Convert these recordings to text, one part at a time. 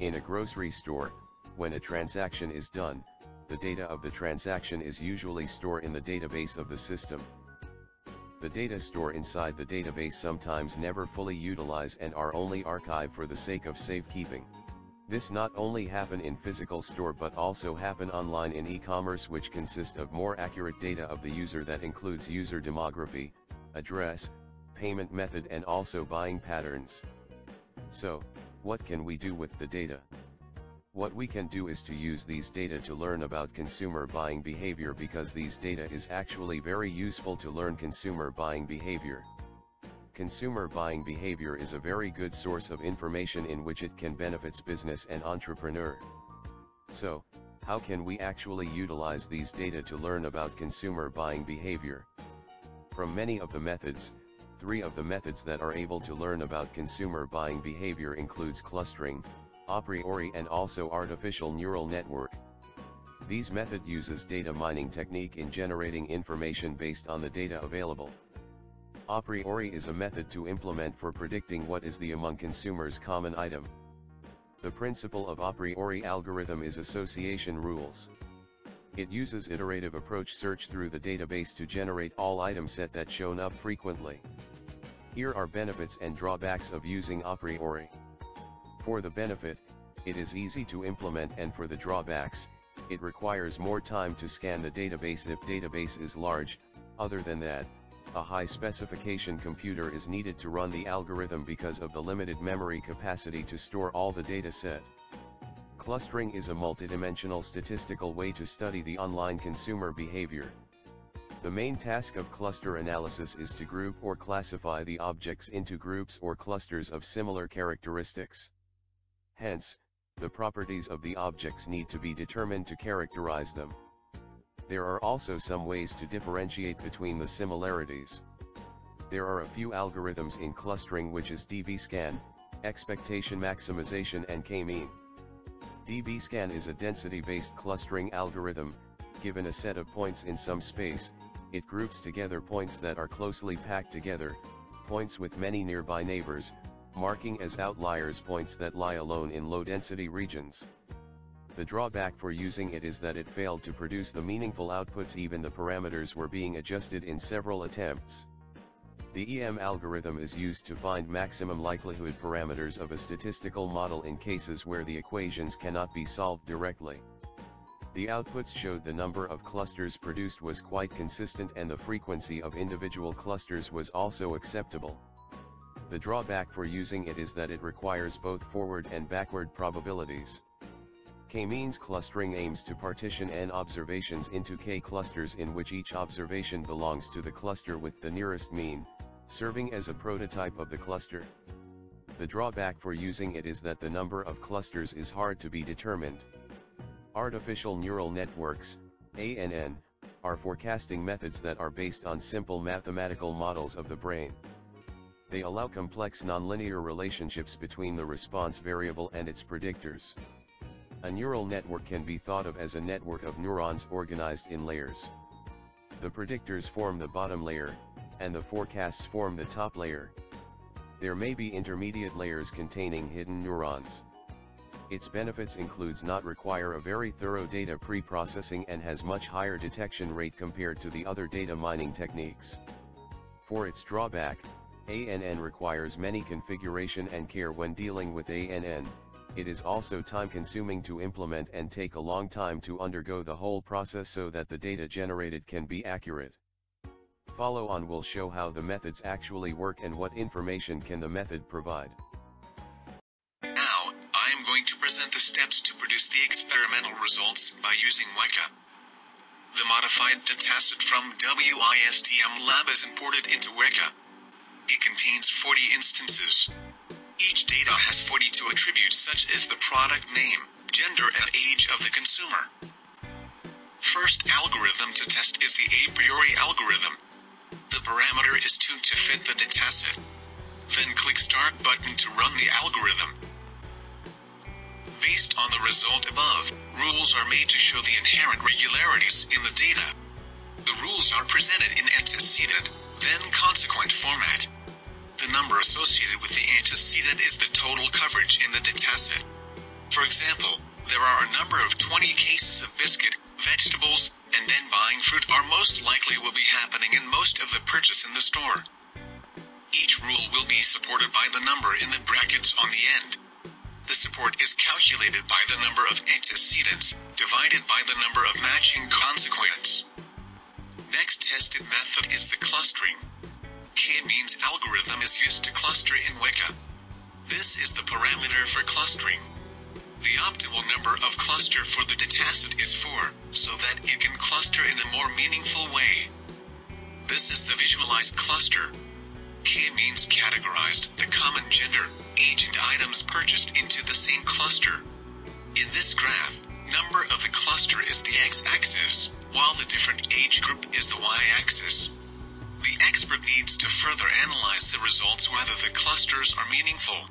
In a grocery store, when a transaction is done, the data of the transaction is usually stored in the database of the system. The data stored inside the database sometimes never fully utilize and are only archived for the sake of safekeeping. This not only happen in physical store but also happen online in e-commerce which consist of more accurate data of the user that includes user demography, address, payment method and also buying patterns. So, what can we do with the data? What we can do is to use these data to learn about consumer buying behavior because these data is actually very useful to learn consumer buying behavior. Consumer buying behavior is a very good source of information in which it can benefits business and entrepreneur. So, how can we actually utilize these data to learn about consumer buying behavior? From many of the methods, three of the methods that are able to learn about consumer buying behavior includes clustering, a priori and also artificial neural network. These method uses data mining technique in generating information based on the data available. A priori is a method to implement for predicting what is the among consumers common item. The principle of a priori algorithm is association rules. It uses iterative approach search through the database to generate all item set that shown up frequently. Here are benefits and drawbacks of using a priori. For the benefit, it is easy to implement and for the drawbacks, it requires more time to scan the database if database is large, other than that, a high specification computer is needed to run the algorithm because of the limited memory capacity to store all the data set. Clustering is a multidimensional statistical way to study the online consumer behavior. The main task of cluster analysis is to group or classify the objects into groups or clusters of similar characteristics. Hence, the properties of the objects need to be determined to characterize them. There are also some ways to differentiate between the similarities. There are a few algorithms in clustering which is DB-scan, expectation maximization and k-mean. DB-scan is a density-based clustering algorithm, given a set of points in some space, it groups together points that are closely packed together, points with many nearby neighbors, marking as outliers points that lie alone in low-density regions. The drawback for using it is that it failed to produce the meaningful outputs even the parameters were being adjusted in several attempts. The EM algorithm is used to find maximum likelihood parameters of a statistical model in cases where the equations cannot be solved directly. The outputs showed the number of clusters produced was quite consistent and the frequency of individual clusters was also acceptable. The drawback for using it is that it requires both forward and backward probabilities. K-means clustering aims to partition n observations into k clusters in which each observation belongs to the cluster with the nearest mean, serving as a prototype of the cluster. The drawback for using it is that the number of clusters is hard to be determined. Artificial neural networks, ANN, are forecasting methods that are based on simple mathematical models of the brain. They allow complex nonlinear relationships between the response variable and its predictors. A neural network can be thought of as a network of neurons organized in layers. The predictors form the bottom layer, and the forecasts form the top layer. There may be intermediate layers containing hidden neurons. Its benefits includes not require a very thorough data pre-processing and has much higher detection rate compared to the other data mining techniques. For its drawback, ANN requires many configuration and care when dealing with ANN, it is also time consuming to implement and take a long time to undergo the whole process so that the data generated can be accurate. Follow on will show how the methods actually work and what information can the method provide. I am going to present the steps to produce the experimental results by using Weka. The modified dataset from WISTM lab is imported into Weka. It contains 40 instances. Each data has 42 attributes such as the product name, gender and age of the consumer. First algorithm to test is the a priori algorithm. The parameter is tuned to fit the dataset. Then click start button to run the algorithm. Based on the result above, rules are made to show the inherent regularities in the data. The rules are presented in antecedent, then consequent format. The number associated with the antecedent is the total coverage in the dataset. For example, there are a number of 20 cases of biscuit, vegetables, and then buying fruit are most likely will be happening in most of the purchase in the store. Each rule will be supported by the number in the brackets on the end. The support is calculated by the number of antecedents, divided by the number of matching consequents. Next tested method is the clustering. K-means algorithm is used to cluster in Weka. This is the parameter for clustering. The optimal number of cluster for the dataset is 4, so that it can cluster in a more meaningful way. This is the visualized cluster. K means categorized the common gender, age and items purchased into the same cluster. In this graph, number of the cluster is the x-axis, while the different age group is the y-axis. The expert needs to further analyze the results whether the clusters are meaningful.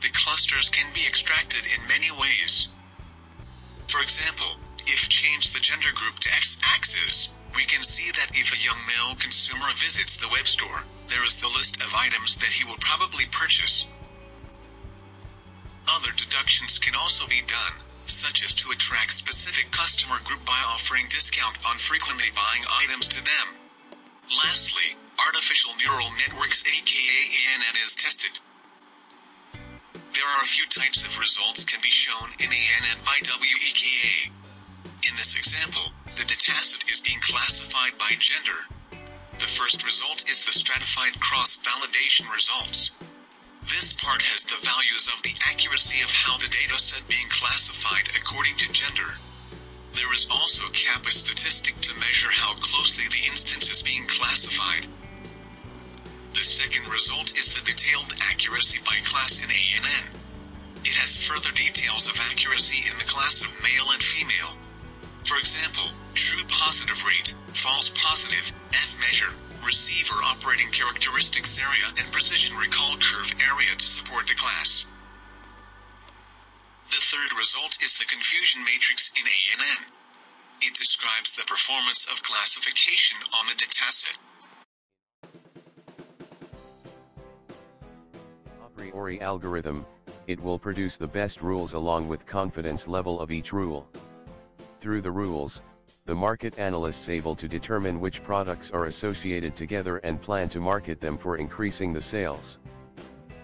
The clusters can be extracted in many ways. For example, if change the gender group to x-axis, we can see that if a young male consumer visits the web store, there is the list of items that he will probably purchase. Other deductions can also be done, such as to attract specific customer group by offering discount on frequently buying items to them. Lastly, artificial neural networks aka ANN is tested. There are a few types of results can be shown in ANN by WEKA. In this example, the dataset is being classified by gender. The first result is the stratified cross-validation results. This part has the values of the accuracy of how the dataset being classified according to gender. There is also kappa statistic to measure how closely the instance is being classified. The second result is the detailed accuracy by class in ANN. It has further details of accuracy in the class of male and female. For example, true positive rate, false positive, F measure, receiver operating characteristics area and precision recall curve area to support the class. The third result is the confusion matrix in ANN. It describes the performance of classification on the dataset. A priori algorithm, it will produce the best rules along with confidence level of each rule. Through the rules, the market analysts able to determine which products are associated together and plan to market them for increasing the sales.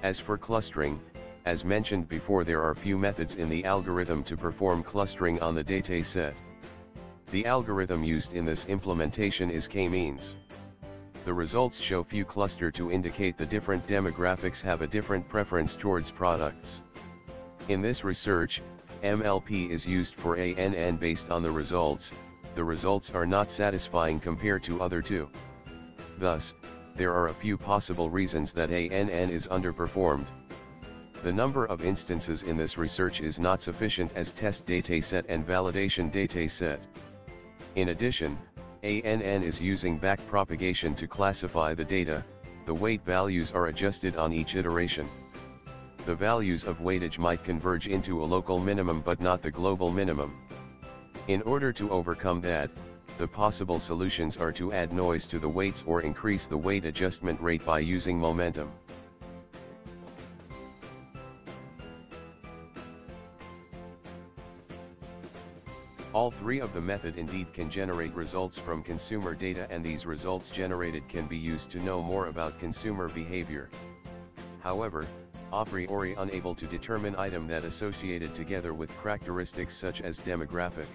As for clustering, as mentioned before there are few methods in the algorithm to perform clustering on the data set. The algorithm used in this implementation is k-means. The results show few cluster to indicate the different demographics have a different preference towards products. In this research, MLP is used for ANN based on the results, the results are not satisfying compared to other two. Thus, there are a few possible reasons that ANN is underperformed. The number of instances in this research is not sufficient as test dataset and validation dataset. In addition, ANN is using backpropagation to classify the data, the weight values are adjusted on each iteration. The values of weightage might converge into a local minimum but not the global minimum. In order to overcome that, the possible solutions are to add noise to the weights or increase the weight adjustment rate by using momentum. All three of the method indeed can generate results from consumer data and these results generated can be used to know more about consumer behavior. However, a priori unable to determine item that associated together with characteristics such as demographic.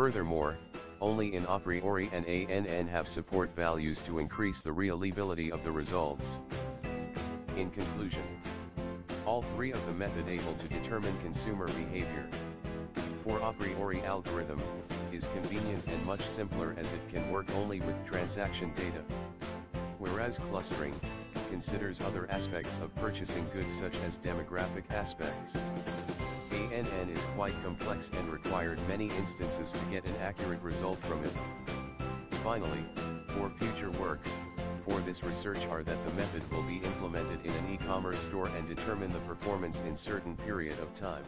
Furthermore, only in a priori and ANN have support values to increase the reliability of the results. In conclusion, all three of the method able to determine consumer behavior for a priori algorithm, is convenient and much simpler as it can work only with transaction data. Whereas clustering, considers other aspects of purchasing goods such as demographic aspects. ANN is quite complex and required many instances to get an accurate result from it. Finally, for future works, for this research are that the method will be implemented in an e-commerce store and determine the performance in certain period of time.